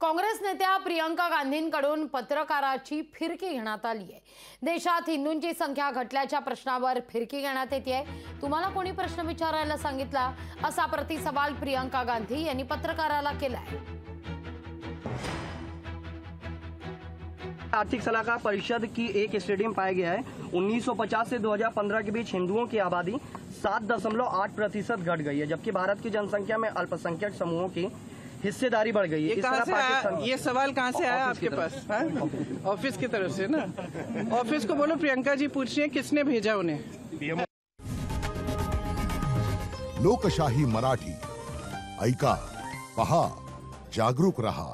काँग्रेस नेत्या प्रियंका गांधींकडून पत्रकाराची फिरकी घेण्यात आली आहे. देशात हिंदूंची संख्या घटल्याच्या प्रश्नावर फिरकी घेण्यात येते तुम्हाला कोणी प्रश्न विचारायला सांगितला? असा प्रतिसवाल प्रियंका गांधी यांनी पत्रकाराला केलाय. आर्थिक सलाहकार परिषद की एक स्टेडियम पाया गया है. 1950 से 2015 के बीच हिंदुओं की आबादी सात दशमलव आठ प्रतिशत घट गई है, जबकि भारत की जनसंख्या में अल्पसंख्यक समूहों की हिस्सेदारी बढ़ गई है। ये कहाँ से आया? ये सवाल कहाँ से आया आपके पास? हाँ? ऑफ़िस की तरफ़ से ना? ऑफ़िस को बोलो प्रियंका जी पूछ रही है किसने भेजा उन्हें? लोकशाही मराठी ऐका पहा जागरूक रहा।